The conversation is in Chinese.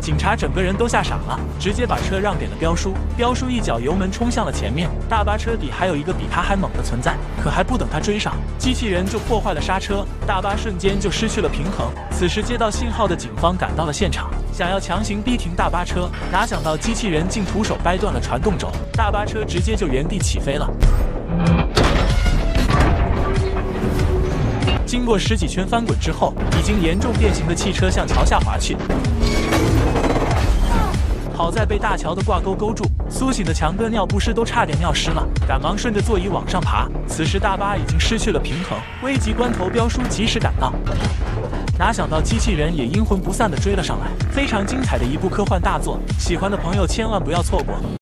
警察整个人都吓傻了，直接把车让给了彪叔。彪叔一脚油门冲向了前面，大巴车底还有一个比他还猛的存在，可还不等他追上，机器人就破坏了刹车，大巴瞬间就失去了平衡。此时接到信号的警方赶到了现场，想要强行逼停大巴车，哪想到机器人竟徒手掰断了传动轴，大巴车直接就原地起飞了。经过十几圈翻滚之后，已经严重变形的汽车向桥下滑去。好在被大桥的挂钩勾住，苏醒的强哥尿不湿都差点尿湿了，赶忙顺着座椅往上爬。此时大巴已经失去了平衡，危急关头，彪叔及时赶到，哪想到机器人也阴魂不散地追了上来。非常精彩的一部科幻大作，喜欢的朋友千万不要错过。